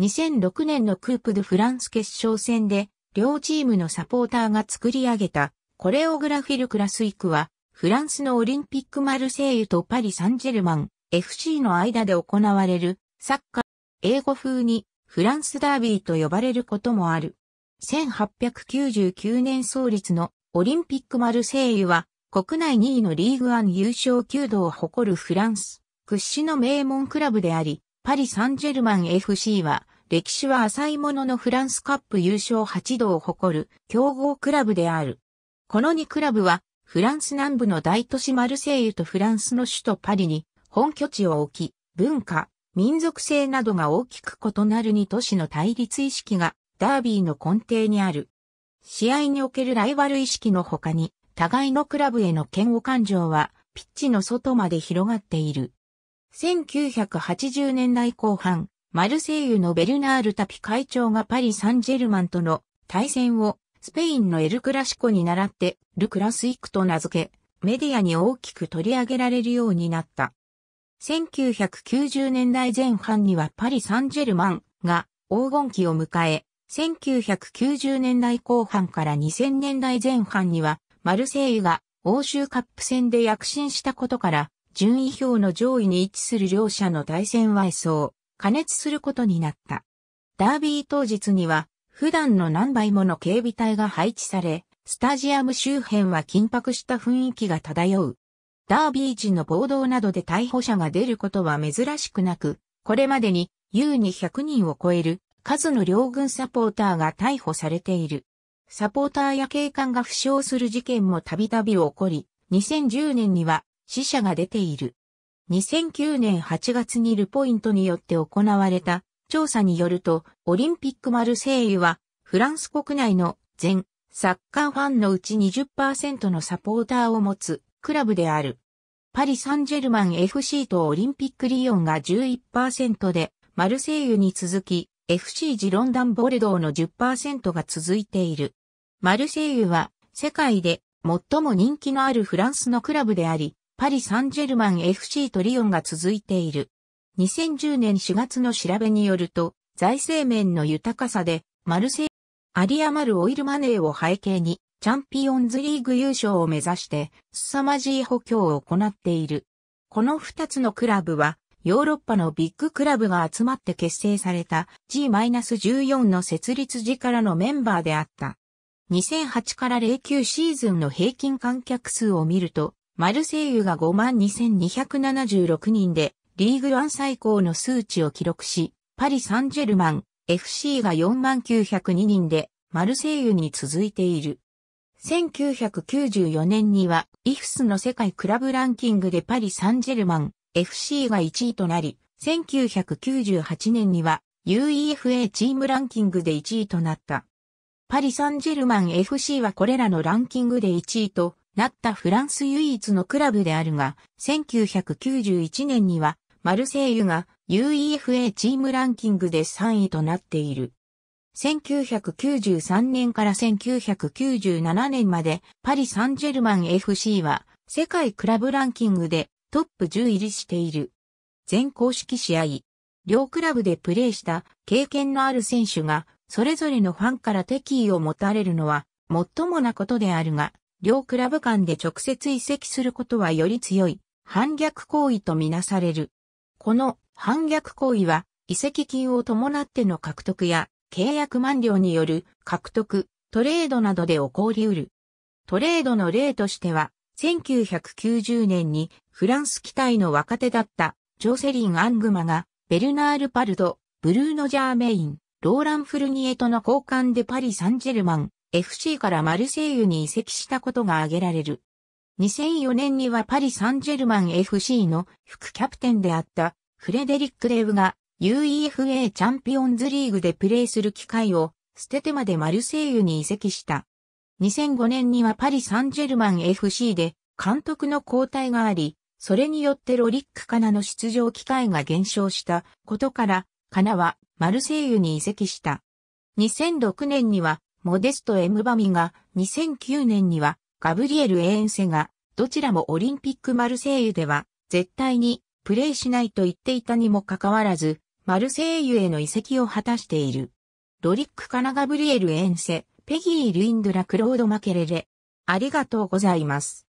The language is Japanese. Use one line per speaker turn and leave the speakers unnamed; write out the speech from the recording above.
2006年のクープ・ド・フランス決勝戦で、両チームのサポーターが作り上げた、コレオグラフィル・クラスイクは、フランスのオリンピック・マルセイユとパリ・サンジェルマン、FC の間で行われる、サッカー、英語風に、フランスダービーと呼ばれることもある。1899年創立のオリンピック・マルセイユは、国内2位のリーグワン優勝9度を誇るフランス、屈指の名門クラブであり、パリ・サンジェルマン FC は、歴史は浅いもののフランスカップ優勝8度を誇る強豪クラブである。この2クラブはフランス南部の大都市マルセイユとフランスの首都パリに本拠地を置き、文化、民族性などが大きく異なる2都市の対立意識がダービーの根底にある。試合におけるライバル意識の他に、互いのクラブへの嫌悪感情はピッチの外まで広がっている。1980年代後半、マルセイユのベルナール・タピ会長がパリ・サンジェルマンとの対戦をスペインのエルクラシコに倣ってル・クラスイクと名付け、メディアに大きく取り上げられるようになった。1990年代前半にはパリ・サンジェルマンが黄金期を迎え、1990年代後半から2000年代前半にはマルセイユが欧州カップ戦で躍進したことから順位表の上位に位置する両者の対戦はそう。加熱することになった。ダービー当日には、普段の何倍もの警備隊が配置され、スタジアム周辺は緊迫した雰囲気が漂う。ダービー時の暴動などで逮捕者が出ることは珍しくなく、これまでに優に100人を超える数の両軍サポーターが逮捕されている。サポーターや警官が負傷する事件もたびたび起こり、2010年には死者が出ている。2009年8月にルポイントによって行われた調査によると、オリンピックマルセイユは、フランス国内の全サッカーファンのうち20%のサポーターを持つクラブである。パリ・サンジェルマン FC とオリンピックリヨンが11%で、マルセイユに続き、FC ジロンダン・ボルドーの10%が続いている。マルセイユは世界で最も人気のあるフランスのクラブであり、パリ・サンジェルマン FC とリオンが続いている。2010年4月の調べによると、財政面の豊かさで、マルセイ、有り余るオイルマネーを背景に、チャンピオンズリーグ優勝を目指して、凄まじい補強を行っている。この二つのクラブは、ヨーロッパのビッグクラブが集まって結成された G-14 の設立時からのメンバーであった。2008から09シーズンの平均観客数を見ると、マルセイユが52,276人で、リーグワン最高の数値を記録し、パリ・サンジェルマン、FC が4902人で、マルセイユに続いている。1994年には、イフスの世界クラブランキングでパリ・サンジェルマン、FC が1位となり、1998年には UEFA チームランキングで1位となった。パリ・サンジェルマン FC はこれらのランキングで1位となったフランス唯一のクラブであるが、1991年にはマルセイユが UEFA チームランキングで3位となっている。1993年から1997年までパリ・サンジェルマン FC は世界クラブランキングでトップ10入りしている。全公式試合。両クラブでプレーした経験のある選手がそれぞれのファンから敵意を持たれるのは最もなことであるが、両クラブ間で直接移籍することはより強い反逆行為とみなされる。この反逆行為は移籍金を伴っての獲得や契約満了による獲得、トレードなどで起こり得る。トレードの例としては、1990年にフランス機体の若手だったジョセリン・アングマがベルナール・パルド、ブルーノ・ジャーメイン、ローラン・フルニエとの交換でパリ・サンジェルマン、FC からマルセイユに移籍したことが挙げられる。2004年にはパリ・サンジェルマン FC の副キャプテンであったフレデリック・レブが UEFA チャンピオンズリーグでプレーする機会を捨ててまでマルセイユに移籍した。2005年にはパリ・サンジェルマン FC で監督の交代があり、それによってロリック・カナの出場機会が減少したことから、カナはマルセイユに移籍した。2006年にはモデスト・エムバミが2009年にはガブリエル・エーンセがどちらもオリンピック・マルセイユでは絶対にプレーしないと言っていたにもかかわらずマルセイユへの移籍を果たしている。ロリック・カナガブリエル・エンセ、ペギー・ルインドラ・クロード・マケレレ。ありがとうございます。